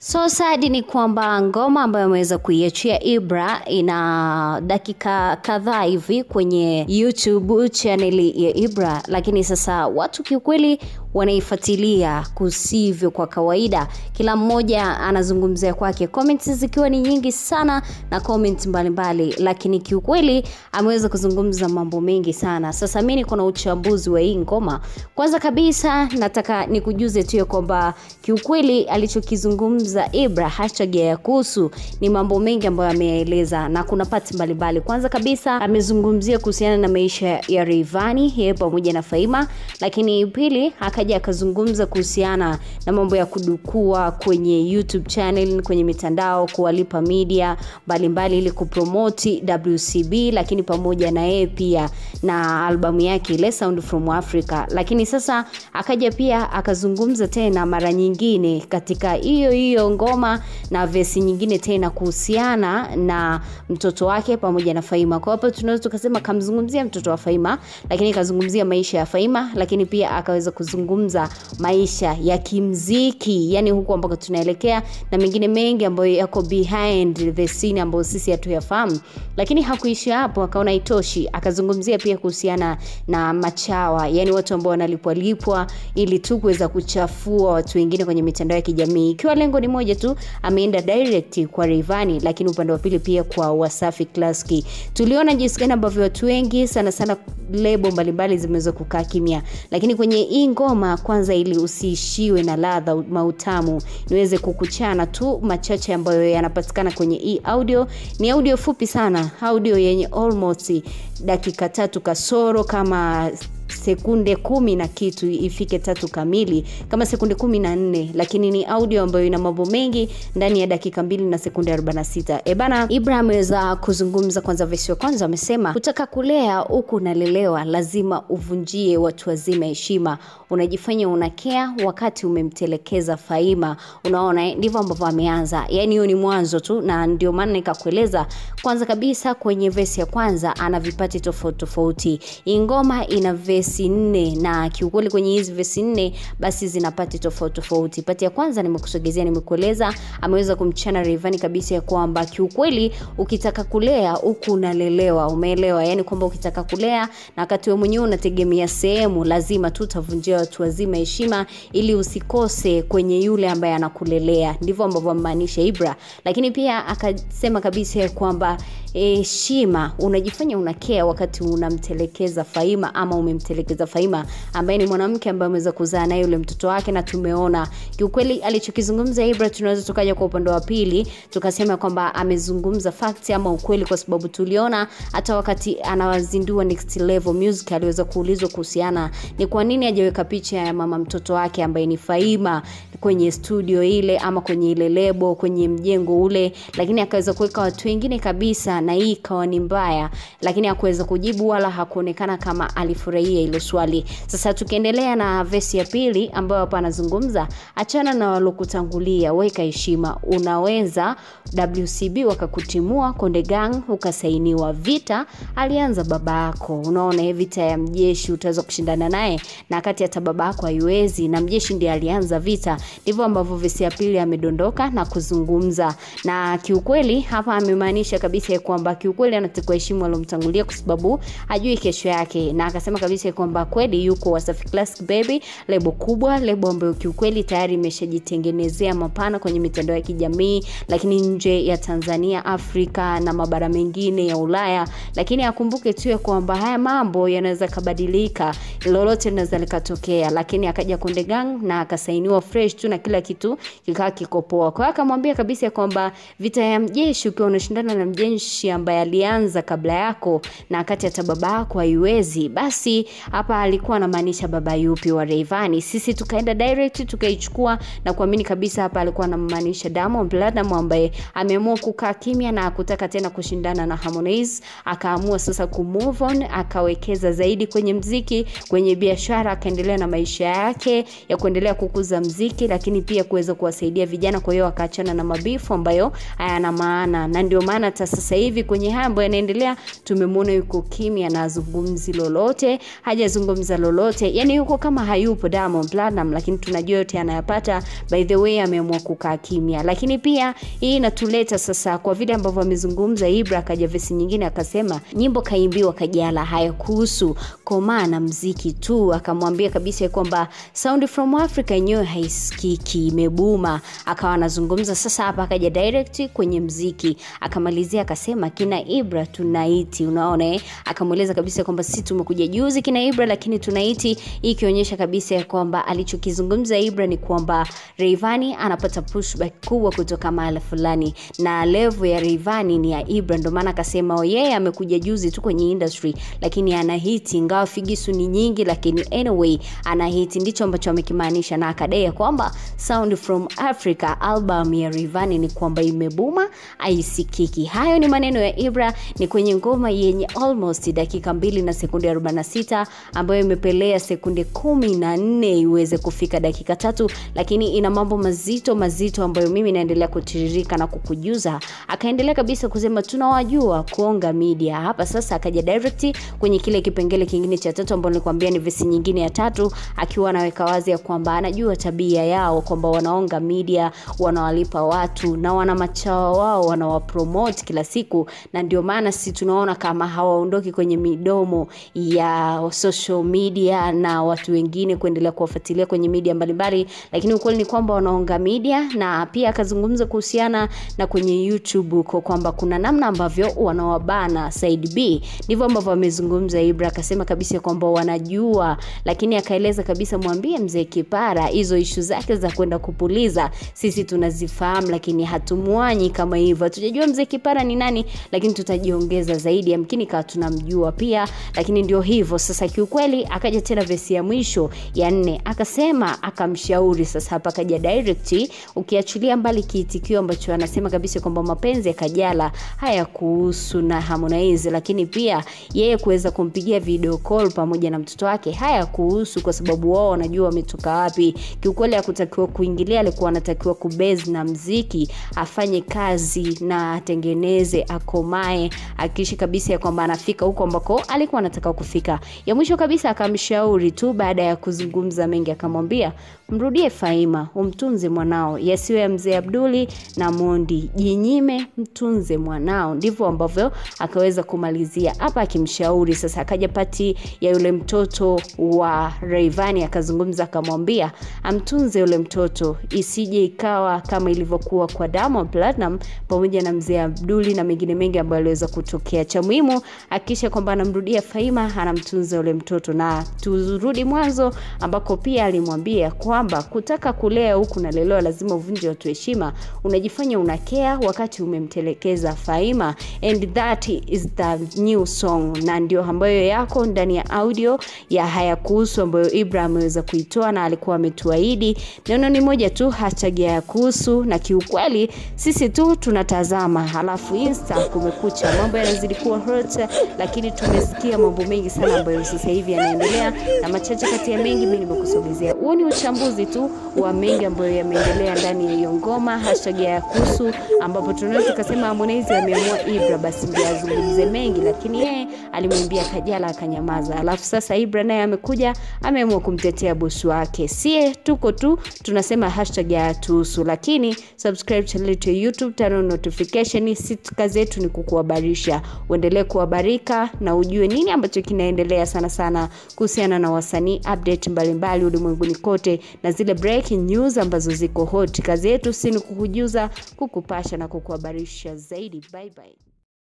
So sad ni kwamba ngoma ambayo ameweza kuiachia Ibra ina dakika kadhaa hivi kwenye YouTube chaneli ya Ibra, lakini sasa watu kiukweli wanaifuatilia kusivyo kwa kawaida. Kila mmoja anazungumzia kwake, comments zikiwa ni nyingi sana na comments mbalimbali, lakini kiukweli ameweza kuzungumza mambo mengi sana. Sasa mimi niko na uchambuzi wa hii ngoma. Kwanza kabisa nataka nikujuze tu ya kwamba kiukweli alichokizungumza Ibra hashtag ya kuhusu ni mambo mengi ambayo ameyaeleza na kuna pati mbalimbali. Kwanza kabisa amezungumzia kuhusiana na maisha ya rivani yeye pamoja na Faima, lakini pili akaja akazungumza kuhusiana na mambo ya kudukua kwenye YouTube channel, kwenye mitandao, kuwalipa media mbalimbali ili kupromoti WCB, lakini pamoja na yeye pia na albamu yake ile Sound from Africa. Lakini sasa akaja pia akazungumza tena mara nyingine katika hiyo hiyo ngoma na vesi nyingine tena kuhusiana na mtoto wake pamoja na Faima. Kwa hapo tunaweza tukasema kamzungumzia mtoto wa Faima, lakini kazungumzia maisha ya Faima, lakini pia akaweza kuzungumza maisha ya kimziki, yani huko ambako tunaelekea na mengine mengi ambayo yako behind the scene ambayo sisi hatuyafahamu. Lakini hakuishi hapo, akaona itoshi, akazungumzia pia kuhusiana na machawa, yani watu ambao wanalipwa lipwa ili tu kuweza kuchafua watu wengine kwenye mitandao ya kijamii, ikiwa lengo ni moja tu, ameenda direct kwa Rayvanny, lakini upande wa pili pia kwa Wasafi Classic. Tuliona jinsi gani ambavyo watu wengi sana sana lebo mbalimbali zimeweza kukaa kimya, lakini kwenye hii ngoma kwanza, ili usiishiwe na ladha mautamu, niweze kukuchana tu machache ambayo yanapatikana kwenye hii audio. Ni audio fupi sana, audio yenye almost dakika tatu kasoro kama sekunde kumi na kitu ifike tatu kamili kama sekunde kumi na nne lakini ni audio ambayo ina mambo mengi ndani ya dakika mbili na sekunde 46 e bana ibra ameweza kuzungumza kwanza vesi wa kwanza amesema kutaka kulea huku unalelewa lazima uvunjie watu wazima heshima. Unajifanya unakea wakati umemtelekeza faima. Unaona ndivyo ambavyo ameanza. Yaani hiyo ni mwanzo tu na ndio maana nikakueleza kwanza kabisa kwenye vesi ya kwanza ana vipati tofauti tofauti. Ingoma ina vesi nne na kiukweli kwenye hizi vesi nne basi zina pati tofauti tofauti. Pati ya kwanza nimekusogezea nimekueleza ameweza kumchana Rayvanny kabisa ya kwamba kiukweli ukitaka kulea huku unalelewa umeelewa? Yani kwamba ukitaka kulea na wakati wewe mwenyewe unategemea sehemu lazima tu utavunjia watu wazima heshima ili usikose kwenye yule ambaye anakulelea. Ndivyo ambavyo amaanisha Ibra. Lakini pia akasema kabisa ya kwamba heshima e, unajifanya unakea wakati unamtelekeza Faima ama umemtelekeza Faima ambaye ni mwanamke ambaye ameweza kuzaa naye yule mtoto wake, na tumeona kiukweli alichokizungumza Ibra, tunaweza tukaja kwa upande wa pili tukasema kwamba amezungumza fact ama ukweli, kwa sababu tuliona hata wakati anawazindua Next Level Music aliweza kuulizwa kuhusiana ni kwa nini hajaweka picha ya mama mtoto wake ambaye ni Faima kwenye studio ile ama kwenye ile lebo kwenye mjengo ule, lakini akaweza kuweka watu wengine kabisa, na hii ikawa ni mbaya, lakini hakuweza kujibu wala hakuonekana kama alifurahia hilo swali. Sasa tukiendelea na vesi ya pili ambayo hapa anazungumza, achana na walokutangulia, weka heshima. Unaweza WCB wakakutimua, Konde Gang ukasainiwa. Vita alianza baba yako, unaona vita ya mjeshi utaweza kushindana naye, na kati hata baba yako haiwezi, na mjeshi ndiye alianza vita. Ndivyo ambavyo vesi ya pili amedondoka na kuzungumza, na kiukweli hapa amemaanisha kabisa kwamba kiukweli anatakiwa heshima alomtangulia, kwa sababu hajui kesho yake, na akasema kabisa kwamba kweli yuko Wasafi Classic Baby, lebo kubwa, lebo ambayo kiukweli tayari imeshajitengenezea mapana kwenye mitandao ya kijamii, lakini nje ya Tanzania, Afrika na mabara mengine ya Ulaya. Lakini akumbuke tu kwamba haya mambo yanaweza kabadilika, lolote linaweza likatokea, lakini akaja Konde Gang na akasainiwa fresh tu na kila kitu kikaa kikopoa. Kwa hiyo akamwambia kabisa kwamba vita ya mjeshi, ukiwa unashindana na mjeshi ambaye alianza kabla yako na kati hata baba yako haiwezi, basi hapa alikuwa anamaanisha baba yupi wa Rayvanny. Sisi tukaenda direct tukaichukua na kuamini kabisa hapa alikuwa anamaanisha Diamond Platnumz ambaye ameamua kukaa kimya na kutaka tena kushindana na Harmonize, akaamua sasa ku move on, akawekeza zaidi kwenye mziki, kwenye biashara, akaendelea na maisha yake ya kuendelea kukuza mziki, lakini pia kuweza kuwasaidia vijana. Kwa hiyo akaachana na mabifu ambayo hayana maana, na ndio maana hata sasa hivi kwenye haya ambayo yanaendelea tumemwona yuko kimya na azungumzi lolote, hajazungumza lolote. Yani yuko kama hayupo Diamond Platnumz lakini tunajua yote anayapata. By the way ameamua kukaa kimya. Lakini pia hii inatuleta sasa kwa vile ambavyo amezungumza Ibra akaja vesi nyingine akasema nyimbo kaimbiwa Kajala hayakuhusu komaa na mziki tu. Akamwambia kabisa kwamba sound from Africa yenyewe haisikiki imebuma. Akawa anazungumza sasa hapa akaja direct kwenye mziki. Akamalizia akasema kina Ibra tunaiti. Unaona eh? Akamweleza kabisa kwamba sisi tumekuja juzi kina Ibra lakini tunaiti ikionyesha kabisa ya kwamba alichokizungumza Ibra ni kwamba Rayvanny anapata pushback kubwa kutoka mahala fulani na level ya Rayvanny ni ya Ibra. Ndio maana akasema yeye amekuja juzi tu kwenye industry lakini ana hit ingawa figisu ni nyingi lakini anyway ana hit ndicho ambacho amekimaanisha na akadai kwamba Sound from Africa album ya Rayvanny ni kwamba imebuma aisikiki hayo ni maneno ya Ibra ni kwenye ngoma yenye almost dakika mbili na sekunde 46 ambayo imepelea sekunde kumi na nne iweze kufika dakika tatu lakini ina mambo mazito mazito ambayo mimi naendelea kutiririka na kukujuza. Akaendelea kabisa kusema tunawajua kuonga media. Hapa sasa akaja direct kwenye kile kipengele kingine cha tatu ambao nilikwambia ni vesi nyingine ya tatu akiwa anaweka wazi ya kwamba anajua tabia yao kwamba wanaonga media wanawalipa watu na wana machawa wao wanawapromote kila siku. Na ndio maana si tunaona kama hawaondoki kwenye midomo ya social media na watu wengine kuendelea kuwafuatilia kwenye media mbalimbali. Lakini ukweli ni kwamba wanaonga media na pia akazungumza kuhusiana na kwenye youtube huko kwamba kuna namna ambavyo wanawabana side b. Ndivyo ambavyo amezungumza ibra akasema kabisa kwamba wanajua lakini akaeleza kabisa mwambie mzee kipara hizo ishu zake za kwenda kupuliza sisi tunazifahamu lakini hatumwanyi kama hivyo. Hatujajua mzee kipara ni nani lakini tutajiongeza zaidi yamkini kawa tunamjua pia. Lakini ndio hivyo sasa kiukweli akaja tena vesi ya mwisho ya nne. Akasema akamshauri sasa hapa akaja direct ukiachilia mbali kiitikio ambacho anasema kabisa kwamba mapenzi ya kajala hayakuhusu na harmonize lakini pia yeye kuweza kumpigia video call pamoja na mtoto wake hayakuhusu kwa sababu wao wanajua wametoka wapi. Kiukweli hakutakiwa kuingilia alikuwa anatakiwa kubase na mziki afanye kazi na atengeneze akomae akiishi kabisa ya kwamba anafika huko ambako alikuwa anataka kufika ya mwisho kabisa akamshauri tu baada ya kuzungumza mengi akamwambia mrudie faima umtunze mwanao. Yasiwe ya mzee abduli na mondi. Jinyime mtunze mwanao. Ndivyo ambavyo akaweza kumalizia. Hapa akimshauri sasa akaja pati ya yule mtoto wa Rayvanny akazungumza akamwambia amtunze yule mtoto. Isije ikawa kama ilivyokuwa kwa Diamond Platinum pamoja na mzee Abduli na mengine mengi ambayo aliweza kutokea. Cha muhimu akisha kwamba anamrudia Faima anamtunza yule mtoto. Na turudi mwanzo ambako pia alimwambia kwamba kutaka kulea huku nalelewa lazima uvunje watu heshima. Unajifanya unakea wakati umemtelekeza Faima. And that is the new song. Na ndio ambayo yako ndani ya audio ya haya kuhusu ambayo Ibra ameweza kuitoa na alikuwa ametuahidi. Neno ni moja tu hashtag ya kuhusu na kiukweli sisi tu tunatazama. Halafu insta kumekucha. Mambo yanazidi kuwa hot lakini tumesikia mambo mengi sana ambayo sasa hivi yanaendelea na machache kati ya mengi mimi nimekusogezea. Huo ni uchambuzi tu wa mengi ambayo yameendelea ndani ya hiyo ngoma hashtag ya kuhusu ambapo tunaweza tukasema Harmonize ameamua Ibra. Basi ndio azungumze mengi lakini yeye alimwambia Kajala akanyamaza. Alafu sasa Ibra naye amekuja ameamua kumtetea bosi wake. Sie tuko tu tunasema hashtag ya tuhusu lakini subscribe channel yetu ya youtube turn on notification Sisi kazi yetu ni kukuhabarisha. Uendelee kuhabarika na ujue nini ambacho kinaendelea sana sana kuhusiana na wasanii update mbalimbali ulimwenguni kote na zile breaking news ambazo ziko hot. Kazi yetu si ni kukujuza kukupasha na kukuhabarisha zaidi. Bye bye